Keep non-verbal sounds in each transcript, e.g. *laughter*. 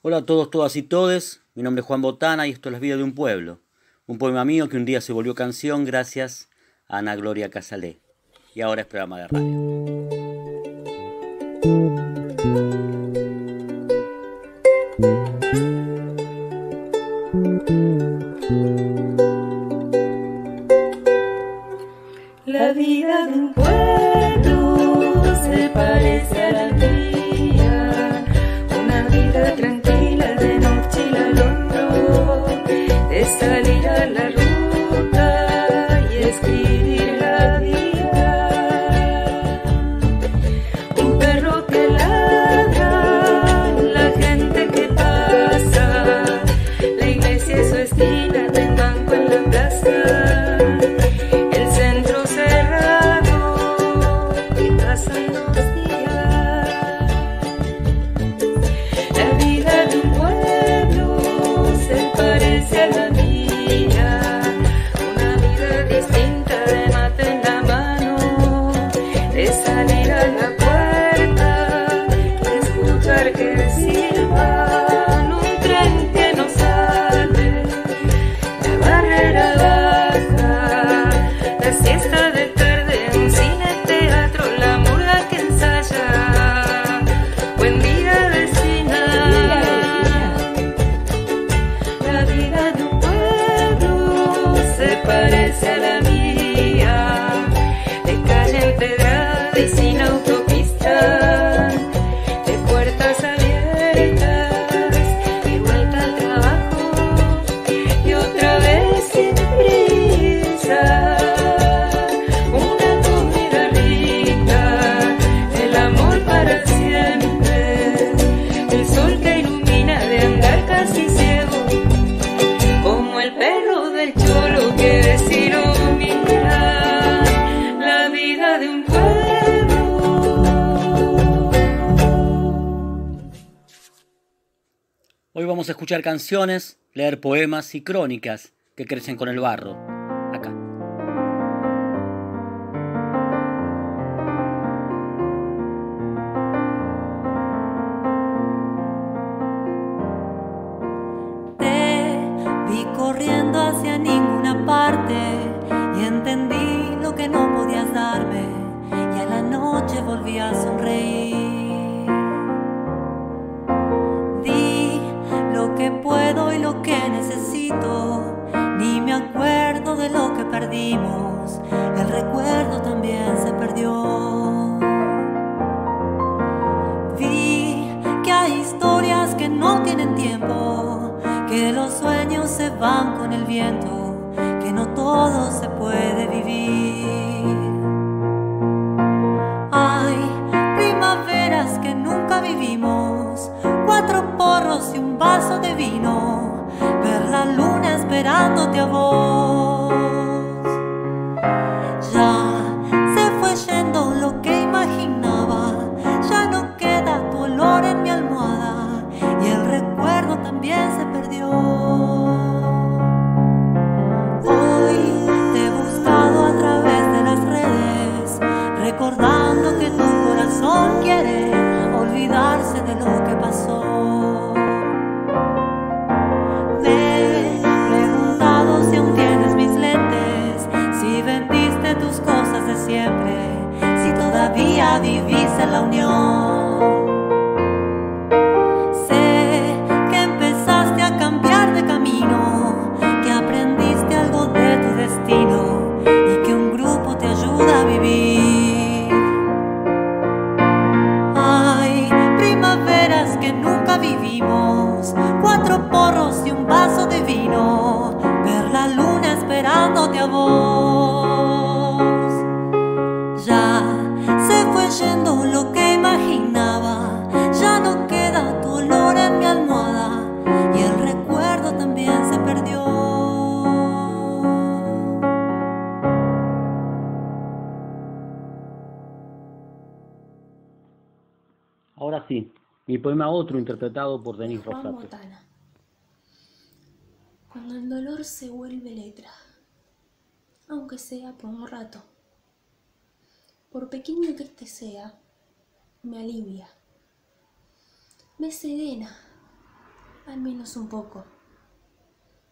Hola a todos, todas y todes. Mi nombre es Juan Botana y esto es La vida de un pueblo. Un poema mío que un día se volvió canción gracias a Ana Gloria Casalé. Y ahora es programa de radio. Canciones, leer poemas y crónicas que crecen con el barro. Acá. Te vi corriendo hacia ninguna parte y entendí lo que no podías darme y a la noche volví a sonreír. Puedo y lo que necesito, ni me acuerdo de lo que perdimos, el recuerdo también se perdió. Vi que hay historias que no tienen tiempo, que los sueños se van con el viento, que no todo se puede vivir. La luna esperándote a vos. Vivís en la unión. Otro interpretado por Denis. Botana. Cuando el dolor se vuelve letra, aunque sea por un rato, por pequeño que este sea, me alivia, me serena, al menos un poco.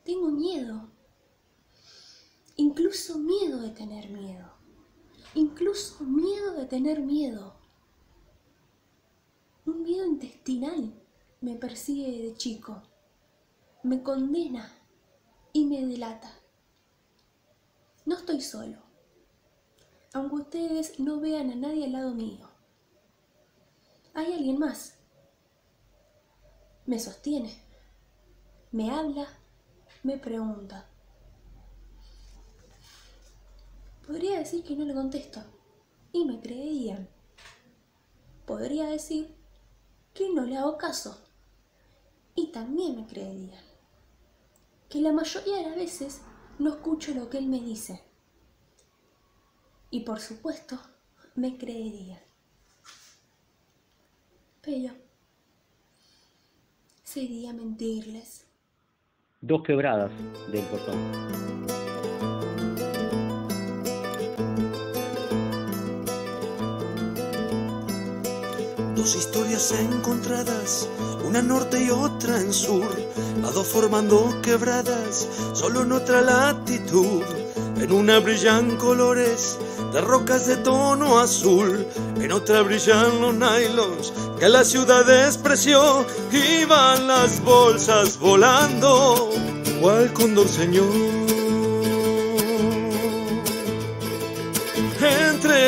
Tengo miedo. Incluso miedo de tener miedo. Incluso miedo de tener miedo. Un miedo intestinal me persigue de chico. Me condena y me delata. No estoy solo. Aunque ustedes no vean a nadie al lado mío. Hay alguien más. Me sostiene. Me habla. Me pregunta. Podría decir que no le contesto y me creerían. Podría decir que no le hago caso y también me creerían. Que la mayoría de las veces no escucho lo que él me dice. Y por supuesto, me creerían. Pero sería mentirles. Dos quebradas del portón. Dos historias encontradas, una norte y otra en sur, las dos formando quebradas, solo en otra latitud. En una brillan colores de rocas de tono azul, en otra brillan los nylons que la ciudad despreció. Iban las bolsas volando, cual cóndor señor.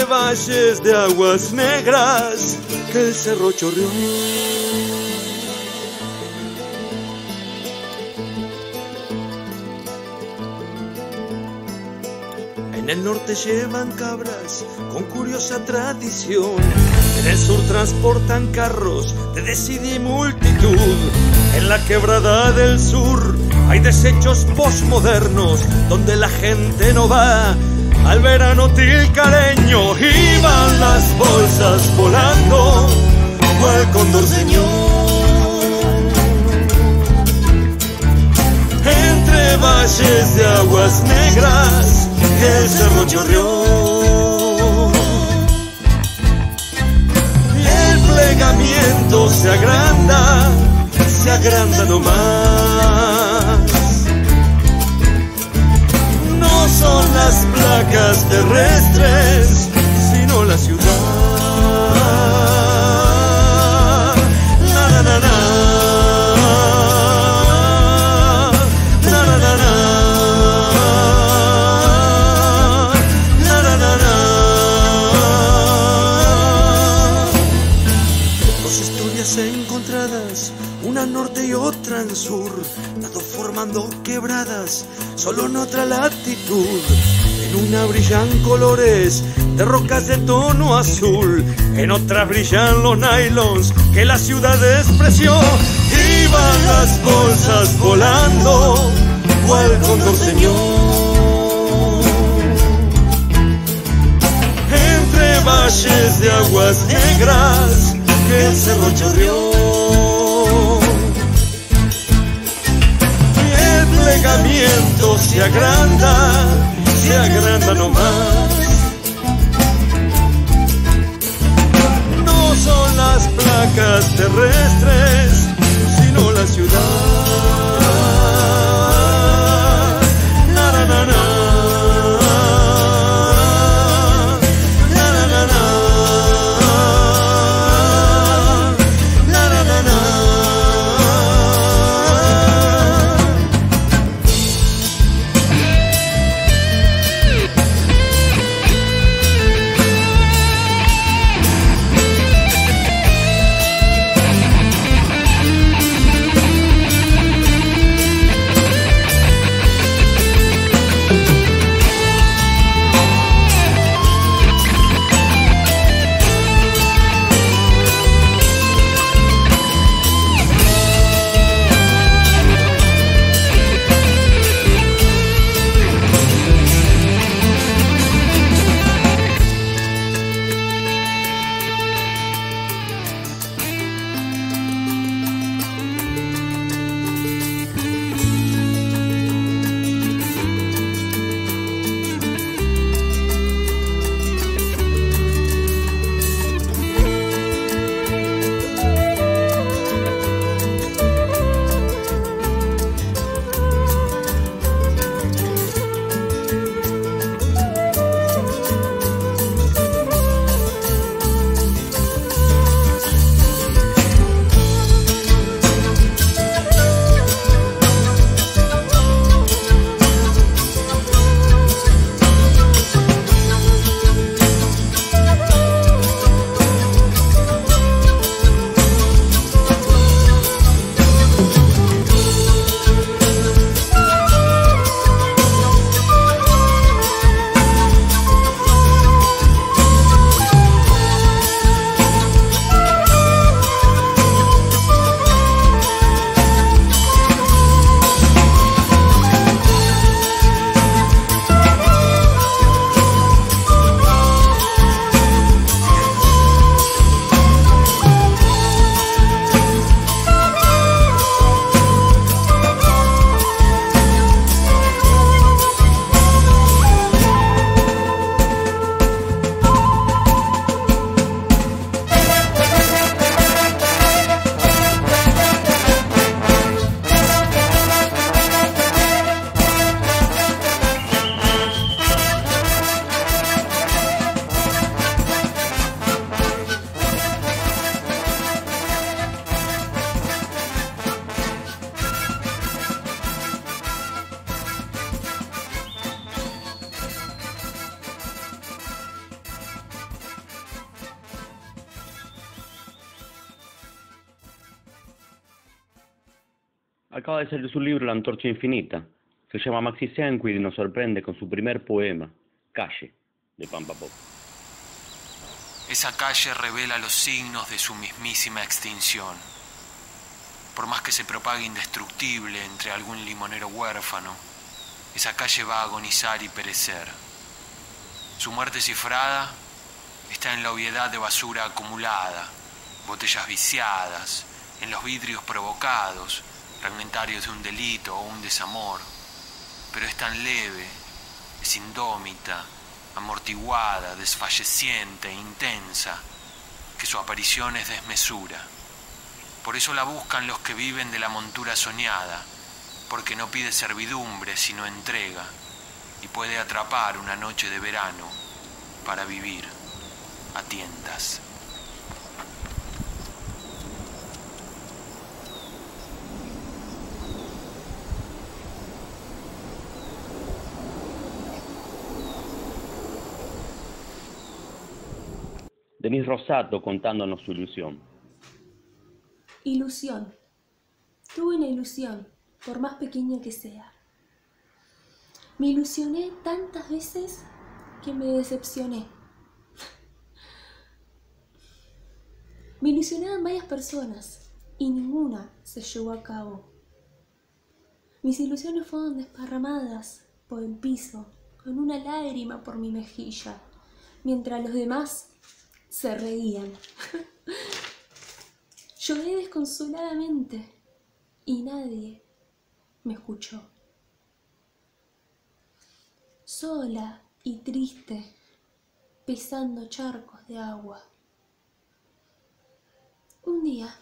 Valles de aguas negras que el cerro chorreó. En el norte llevan cabras con curiosa tradición. En el sur transportan carros de decidida y multitud. En la quebrada del sur hay desechos postmodernos donde la gente no va al verano tilcareño iban las bolsas volando cual cóndor señor. Entre valles de aguas negras el cerro chorreó. El plegamiento se agranda, se agranda nomás son las placas terrestres, sino la ciudad. Norte y otra al sur, las formando quebradas, solo en otra latitud. En una brillan colores de rocas de tono azul, en otra brillan los nylons que la ciudad despreció. Iban las bolsas volando, cual cóndor señor. Entre valles de aguas negras que el cerro chorreó. Plegamiento se agranda, se agranda nomás. No son las placas terrestres, sino la ciudad. Antorcha Infinita. Se llama Maxi Senquid y nos sorprende con su primer poema, Calle, de Pampa Pop. Esa calle revela los signos de su mismísima extinción. Por más que se propague indestructible entre algún limonero huérfano, esa calle va a agonizar y perecer. Su muerte cifrada está en la obviedad de basura acumulada, botellas viciadas, en los vidrios provocados, fragmentarios de un delito o un desamor. Pero es tan leve, es indómita, amortiguada, desfalleciente, intensa, que su aparición es desmesura. Por eso la buscan los que viven de la montura soñada, porque no pide servidumbre sino entrega, y puede atrapar una noche de verano para vivir a tientas. Denis Rosato contándonos su ilusión. Ilusión. Tuve una ilusión, por más pequeña que sea. Me ilusioné tantas veces que me decepcioné. Me ilusionaban varias personas y ninguna se llevó a cabo. Mis ilusiones fueron desparramadas por el piso, con una lágrima por mi mejilla, mientras los demás se reían. Lloré desconsoladamente y nadie me escuchó. Sola y triste, pisando charcos de agua. Un día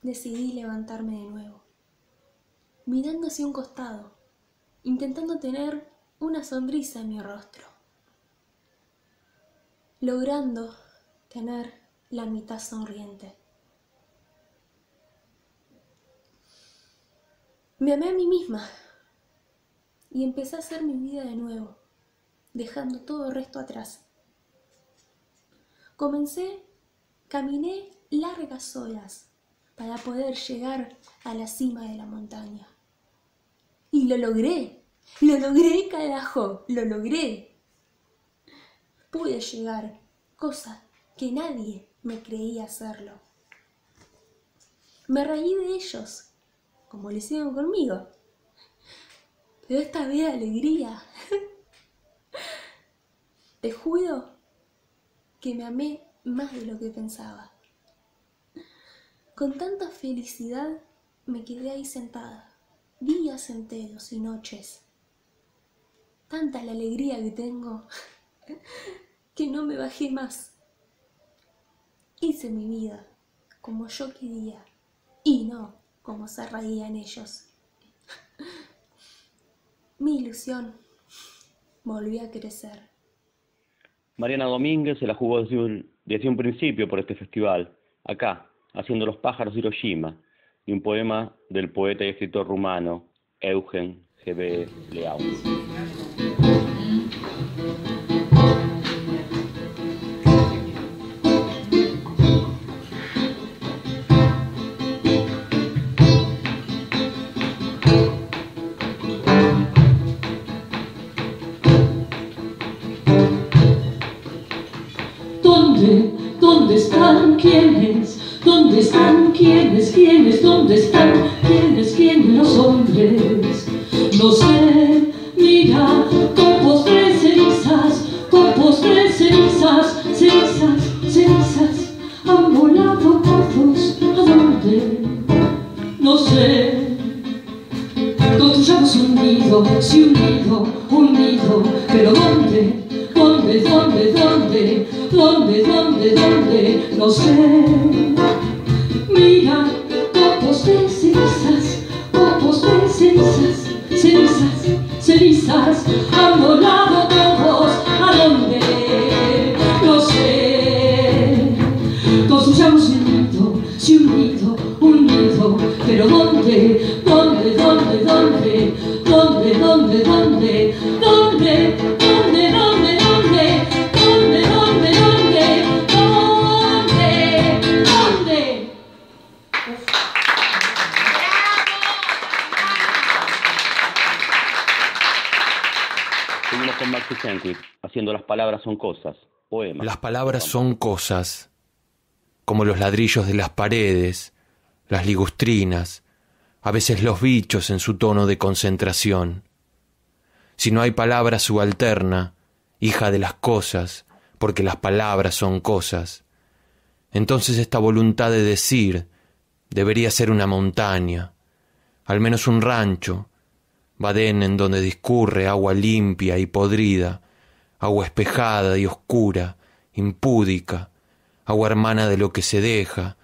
decidí levantarme de nuevo, mirando hacia un costado, intentando tener una sonrisa en mi rostro logrando tener la mitad sonriente. Me amé a mí misma y empecé a hacer mi vida de nuevo, dejando todo el resto atrás. Comencé, caminé largas horas para poder llegar a la cima de la montaña. Y lo logré, lo logré, carajo, lo logré pude llegar, cosa que nadie me creía hacerlo. Me reí de ellos, como lo hicieron conmigo. Pero esta vez alegría. *laughs* Te juro que me amé más de lo que pensaba. Con tanta felicidad me quedé ahí sentada, días enteros y noches. Tanta la alegría que tengo *laughs* que no me bajé más. Hice mi vida como yo quería y no como se reían ellos. Mi ilusión volvió a crecer. Mariana Domínguez se la jugó desde un, desde un principio por este festival, acá, haciendo Los pájaros Hiroshima, y un poema del poeta y escritor rumano Eugen G.B. Leao. Quiénes? ¿Quiénes? ¿Dónde están quiénes? ¿Quiénes los hombres? No sé, son cosas, como los ladrillos de las paredes, las ligustrinas, a veces los bichos en su tono de concentración. Si no hay palabra subalterna, hija de las cosas, porque las palabras son cosas, entonces esta voluntad de decir debería ser una montaña, al menos un rancho, Badén en donde discurre agua limpia y podrida, agua espejada y oscura, impúdica, agua hermana de lo que se deja,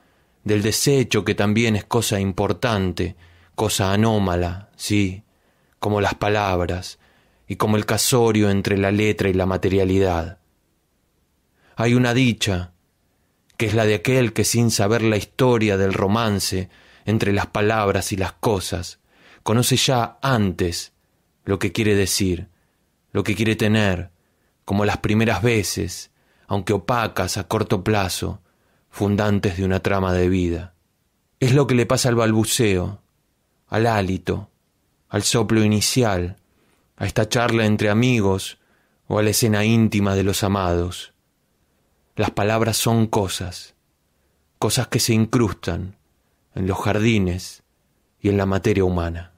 del desecho que también es cosa importante, cosa anómala, sí, como las palabras, y como el casorio entre la letra y la materialidad. Hay una dicha, que es la de aquel que sin saber la historia del romance entre las palabras y las cosas, conoce ya antes lo que quiere decir, lo que quiere tener, como las primeras veces, aunque opacas a corto plazo, fundantes de una trama de vida. Es lo que le pasa al balbuceo, al hálito, al soplo inicial, a esta charla entre amigos o a la escena íntima de los amados. Las palabras son cosas, cosas que se incrustan en los jardines y en la materia humana.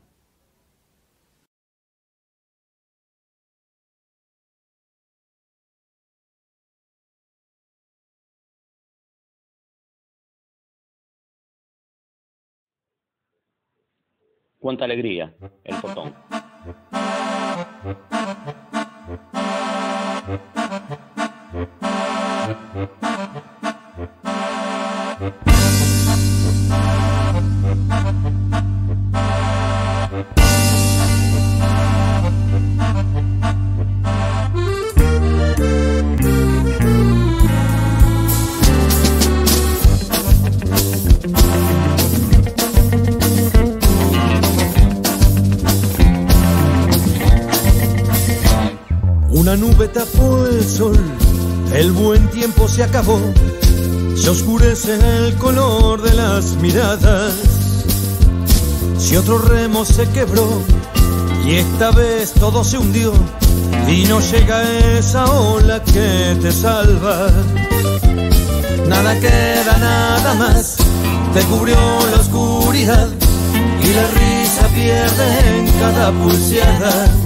Cuánta alegría, el portón. Tapó el sol, el buen tiempo se acabó, se oscurece el color de las miradas. Si otro remo se quebró y esta vez todo se hundió y no llega esa ola que te salva. Nada queda, nada más, te cubrió la oscuridad y la risa pierde en cada pulseada.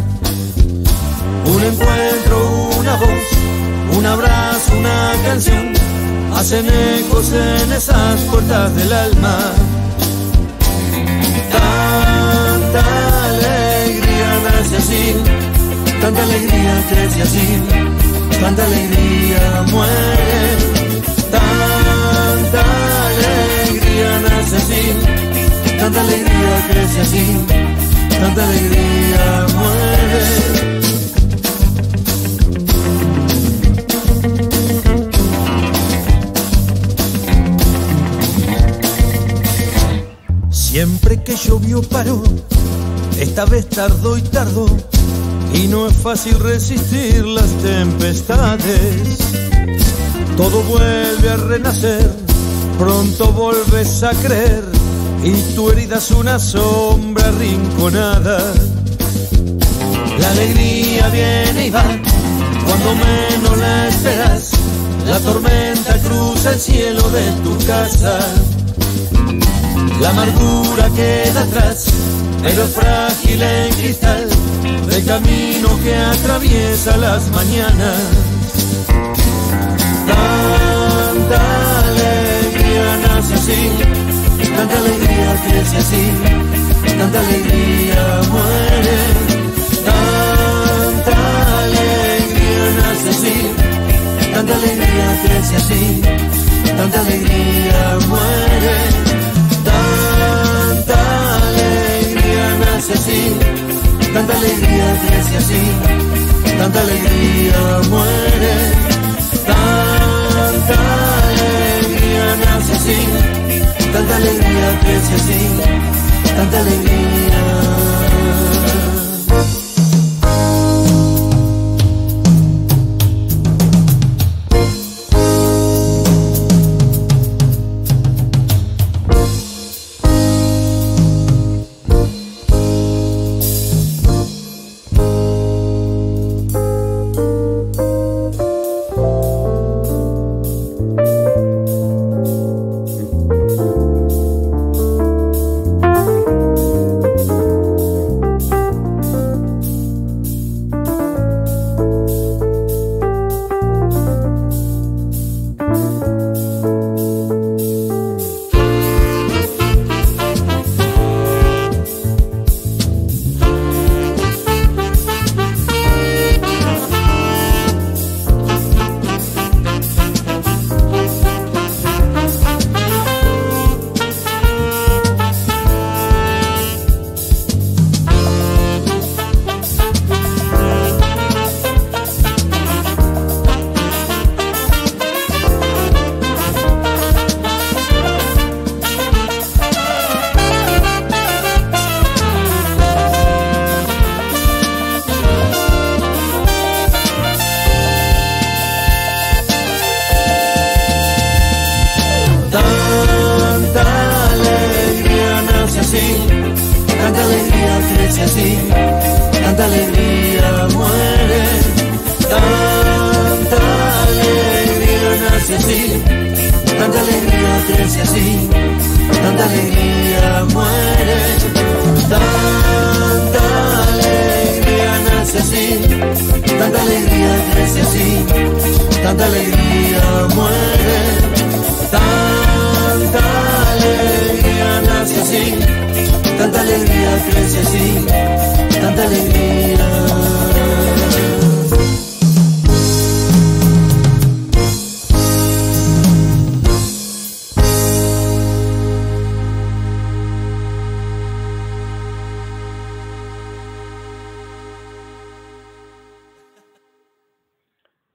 Un encuentro, una voz, un abrazo, una canción, hacen ecos en esas puertas del alma. Tanta alegría nace así, tanta alegría crece así, tanta alegría muere. Tanta alegría nace así, tanta alegría crece así, tanta alegría muere. Siempre que llovió paró, esta vez tardó y tardó, y no es fácil resistir las tempestades. Todo vuelve a renacer, pronto volves a creer, y tu herida es una sombra rinconada. La alegría viene y va, cuando menos la esperas, la tormenta cruza el cielo de tu casa. La amargura queda atrás, pero frágil en cristal, del camino que atraviesa las mañanas. Tanta alegría nace así, tanta alegría crece así, tanta alegría muere. Tanta alegría nace así, tanta alegría crece así, tanta alegría muere. Tanta alegría crece así, tanta alegría muere. Tanta alegría nace así, tanta alegría crece así, tanta alegría.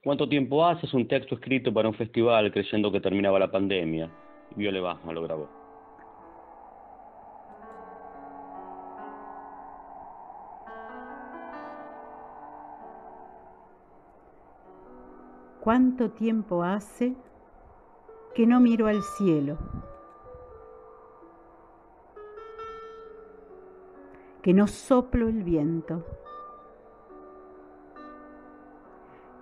¿Cuánto tiempo hace? Es un texto escrito para un festival creyendo que terminaba la pandemia. Viole Basma lo grabó. ¿Cuánto tiempo hace que no miro al cielo? Que no soplo el viento.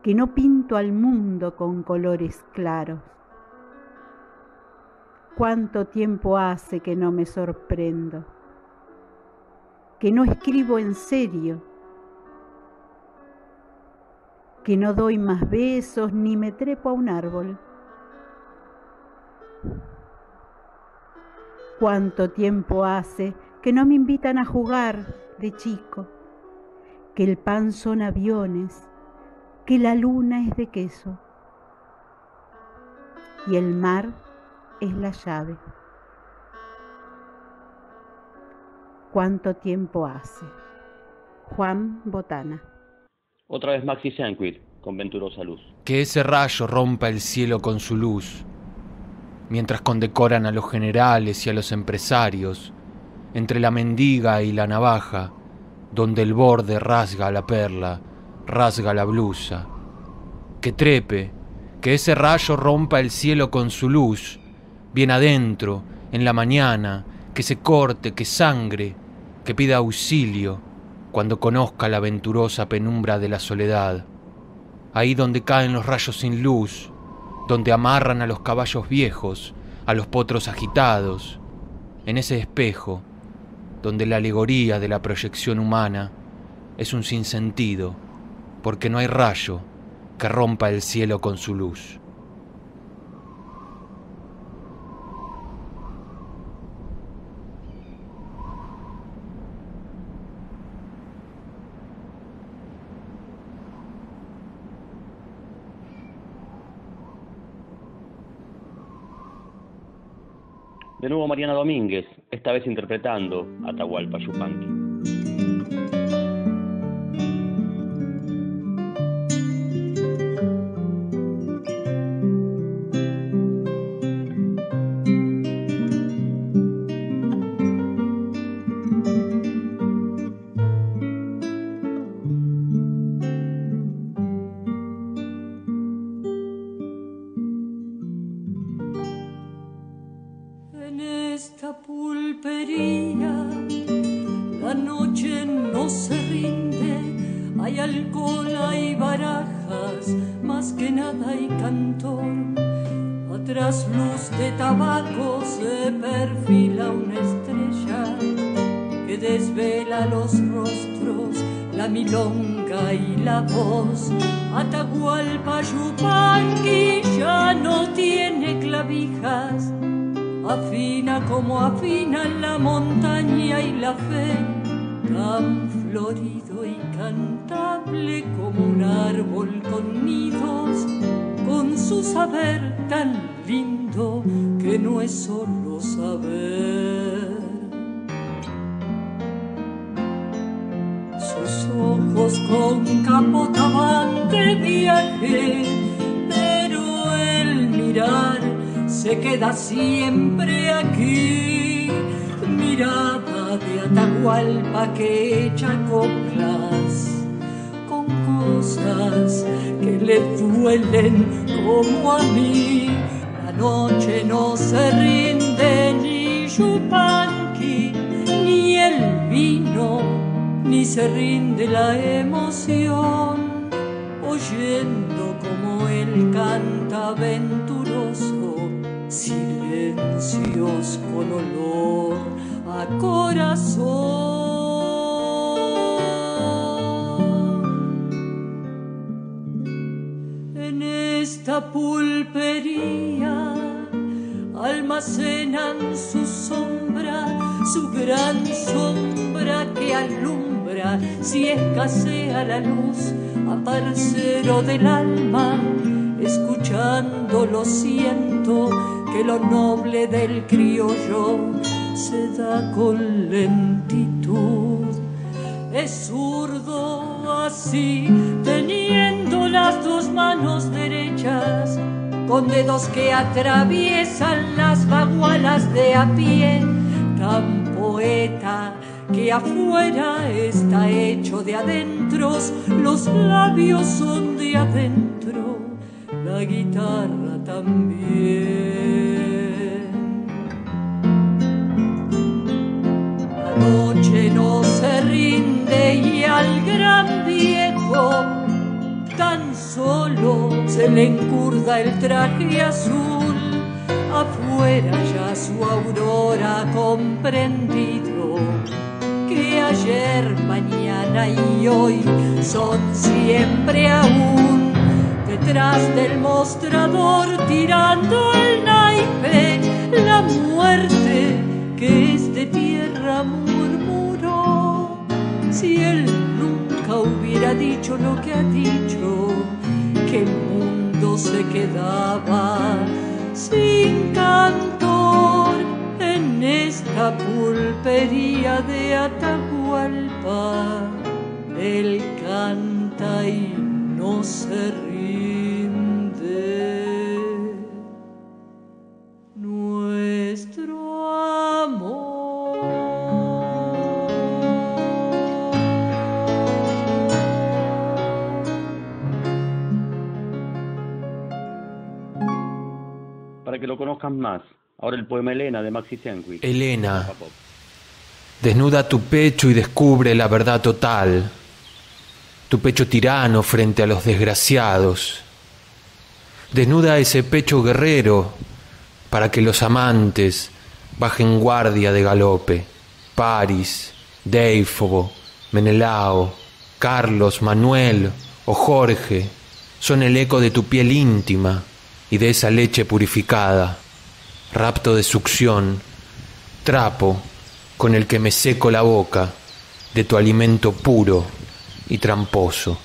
Que no pinto al mundo con colores claros. ¿Cuánto tiempo hace que no me sorprendo? Que no escribo en serio que no doy más besos ni me trepo a un árbol. ¿Cuánto tiempo hace que no me invitan a jugar de chico? Que el pan son aviones, que la luna es de queso y el mar es la llave. ¿Cuánto tiempo hace? Juan Botana. Otra vez Maxi Shanquid, con venturosa luz. Que ese rayo rompa el cielo con su luz, mientras condecoran a los generales y a los empresarios, entre la mendiga y la navaja, donde el borde rasga la perla, rasga la blusa. Que trepe, que ese rayo rompa el cielo con su luz, bien adentro, en la mañana, que se corte, que sangre, que pida auxilio, cuando conozca la venturosa penumbra de la soledad, ahí donde caen los rayos sin luz, donde amarran a los caballos viejos, a los potros agitados, en ese espejo, donde la alegoría de la proyección humana es un sinsentido, porque no hay rayo que rompa el cielo con su luz. De nuevo Mariana Domínguez, esta vez interpretando Atahualpa Yupanqui. De Atahualpa que echa coplas con cosas que le duelen como a mí. La noche no se rinde ni Yupanqui, ni el vino, ni se rinde la emoción, oyendo como él canta venturoso, silencios con olor corazón. En esta pulpería almacenan su sombra, su gran sombra que alumbra si escasea la luz a parcero del alma. Escuchando lo siento que lo noble del criollo se da con lentitud. Es zurdo así, teniendo las dos manos derechas con dedos que atraviesan las bagualas de a pie, tan poeta que afuera está hecho de adentros, los labios son de adentro, la guitarra también. Gran viejo tan solo se le encurda el traje azul. Afuera ya su aurora ha comprendido que ayer, mañana y hoy son siempre aún. Detrás del mostrador tirando el naipe, la muerte que es de tierra murmuró. Si él nunca hubiera dicho lo que ha dicho, que el mundo se quedaba sin cantor en esta pulpería de Atahualpa. Él canta y no se rinde. Para que lo conozcan más, ahora el poema Elena de Maxi Senkwich. Elena, desnuda tu pecho y descubre la verdad total. Tu pecho tirano frente a los desgraciados. Desnuda ese pecho guerrero para que los amantes bajen guardia de galope. Paris, Deifobo, Menelao, Carlos, Manuel o Jorge son el eco de tu piel íntima y de esa leche purificada, rapto de succión, trapo con el que me seco la boca de tu alimento puro y tramposo.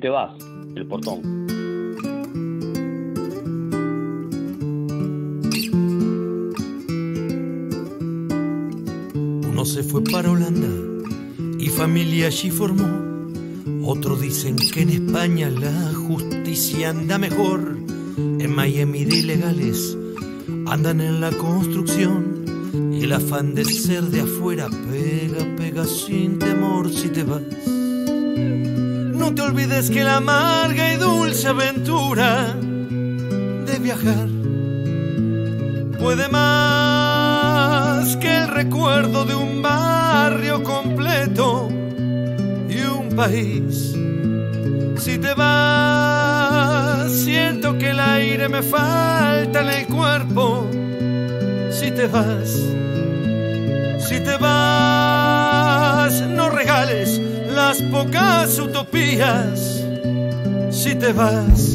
Te vas, el portón. Uno se fue para Holanda y familia allí formó. Otros dicen que en España la justicia anda mejor. En Miami de ilegales andan en la construcción. Y el afán de ser de afuera pega, pega sin temor si te vas. No te olvides que la amarga y dulce aventura de viajar puede más que el recuerdo de un barrio completo y un país. Si te vas, siento que el aire me falta en el cuerpo. Si te vas, las pocas utopías. Si te vas.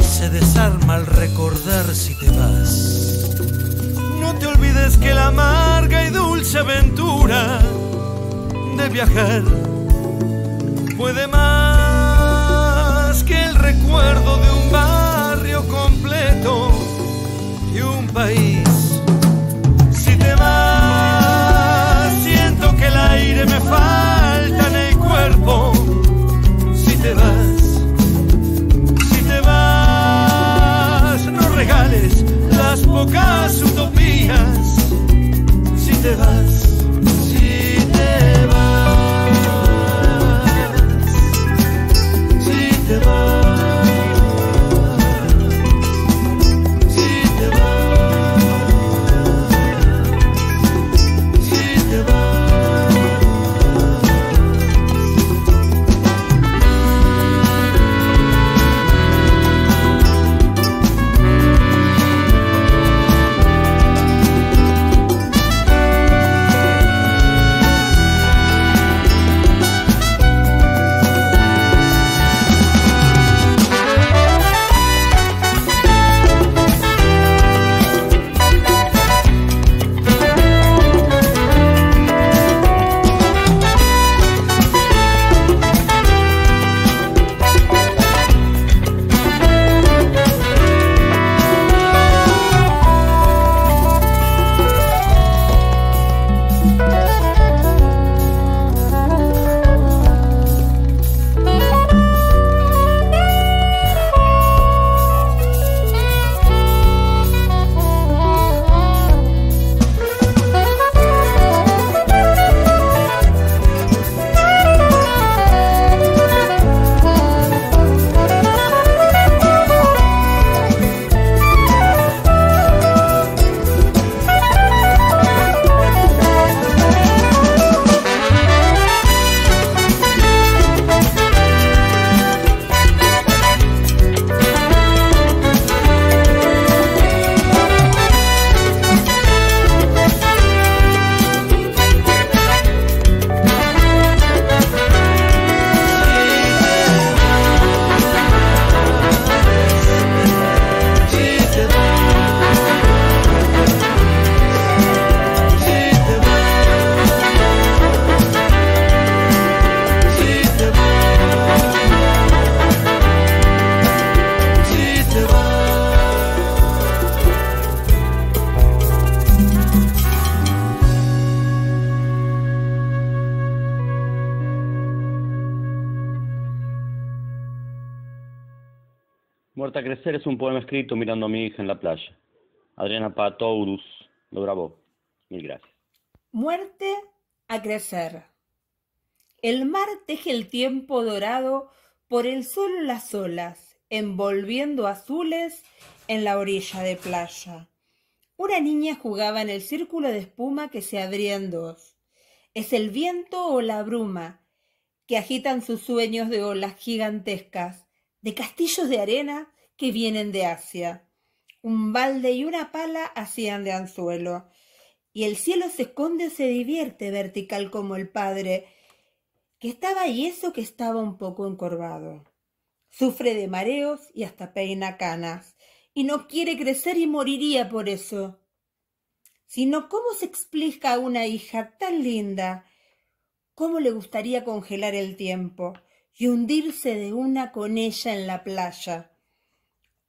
Se desarma al recordar si te vas. No te olvides que la amarga y dulce aventura de viajar puede más que el recuerdo de un barrio completo y un país. Si te vas, siento que el aire me falta pocas utopías. Si te vas, Muerta a crecer es un poema escrito mirando a mi hija en la playa. Adriana Patourus lo grabó. Mil gracias. Muerte a crecer. El mar teje el tiempo dorado por el sol las olas, envolviendo azules en la orilla de playa. Una niña jugaba en el círculo de espuma que se abría en dos. Es el viento o la bruma que agitan sus sueños de olas gigantescas, de castillos de arena que vienen de Asia. Un balde y una pala hacían de anzuelo, y el cielo se esconde se divierte vertical como el padre, que estaba y eso que estaba un poco encorvado. Sufre de mareos y hasta peina canas, y no quiere crecer y moriría por eso. sino cómo se explica a una hija tan linda cómo le gustaría congelar el tiempo y hundirse de una con ella en la playa,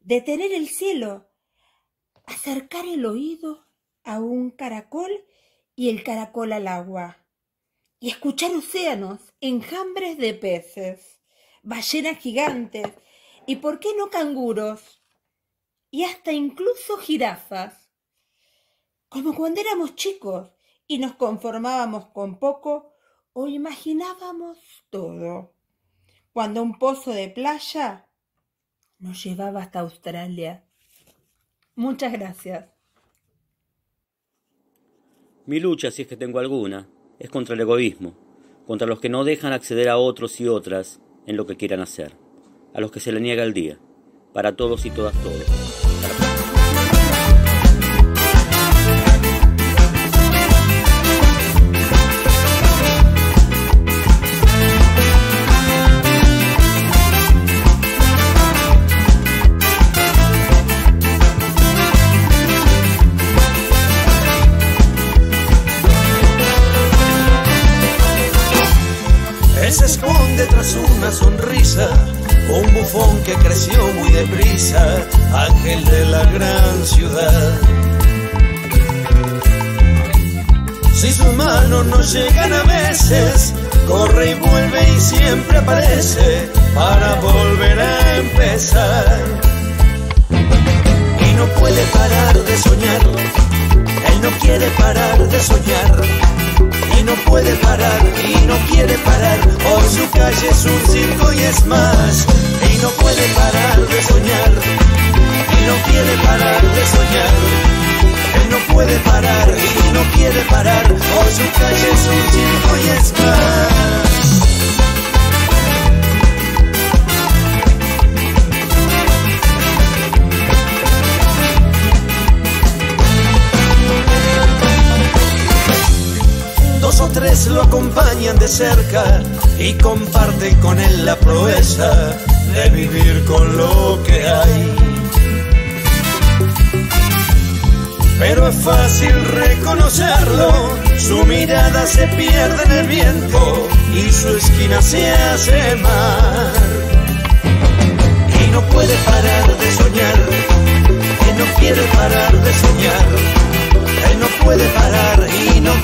detener el cielo, acercar el oído a un caracol y el caracol al agua, y escuchar océanos, enjambres de peces, ballenas gigantes, y por qué no canguros, y hasta incluso jirafas, como cuando éramos chicos y nos conformábamos con poco o imaginábamos todo. Cuando un pozo de playa nos llevaba hasta Australia. Muchas gracias. Mi lucha, si es que tengo alguna, es contra el egoísmo, contra los que no dejan acceder a otros y otras en lo que quieran hacer, a los que se le niega el día, para todos y todas todos. Que creció muy deprisa, ángel de la gran ciudad. Si sus manos no llegan a veces, corre y vuelve y siempre aparece para volver a empezar. Y no puede parar de soñar, él no quiere parar de soñar y no puede parar y no quiere parar. Hoy su calle es un circo y es más. Y no puede parar de soñar y no quiere parar de soñar. Él no puede parar y no quiere parar. Hoy su calle es un circo y es más. O tres lo acompañan de cerca y comparten con él la proeza de vivir con lo que hay. Pero es fácil reconocerlo, su mirada se pierde en el viento y su esquina se hace mar. Y no puede parar de soñar, y no quiere parar de soñar, él no puede parar y no